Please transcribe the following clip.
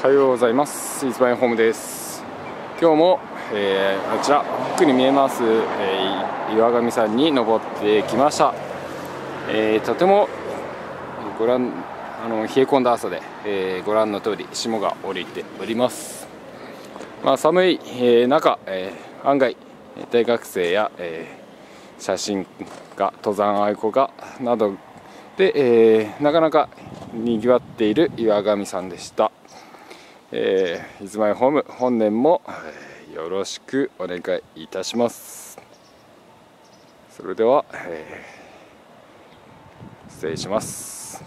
おはようございます。イズバイホームです。今日も、えー、あちら奥に見えます、えー、岩神山に登ってきました、えー、とてもご覧あの冷え込んだ朝で、えー、ご覧の通り霜が降りております。まあ、寒い、えー、中、えー、案外大学生や、えー、写真家登山愛好家などで、えー、なかなかにぎわっている岩神さんでした、えー、イズマイホーム本年も、よろしくお願いいたします。それでは、えー、失礼します。